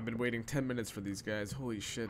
I've been waiting 10 minutes for these guys. Holy shit.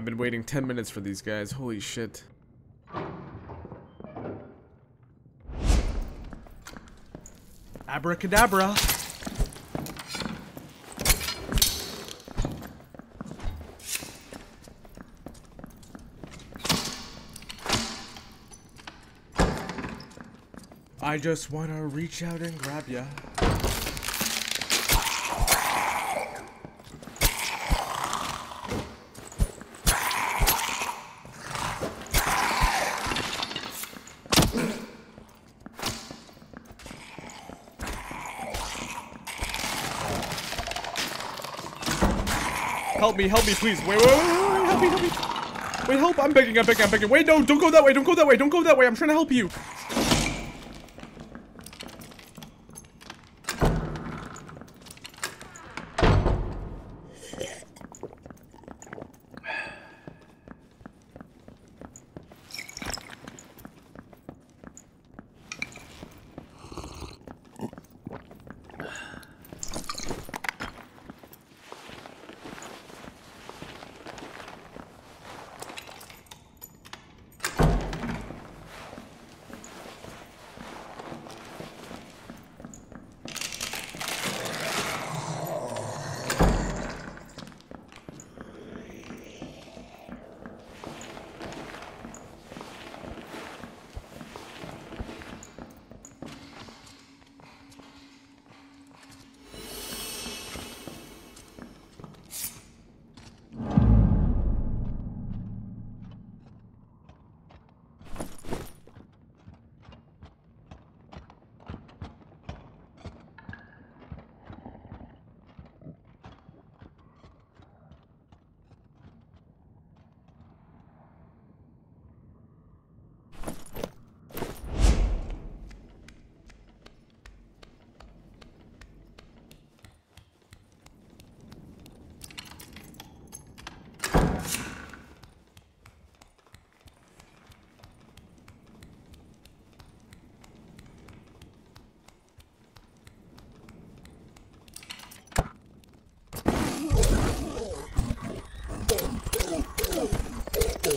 I've been waiting 10 minutes for these guys. Holy shit. Abracadabra. I just wanna reach out and grab ya. Help me, help me, please. Wait, wait, wait, wait, help me, help me. Wait, help, I'm begging, I'm begging, I'm begging. Wait, no, don't go that way, don't go that way, don't go that way. I'm trying to help you.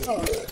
Oh.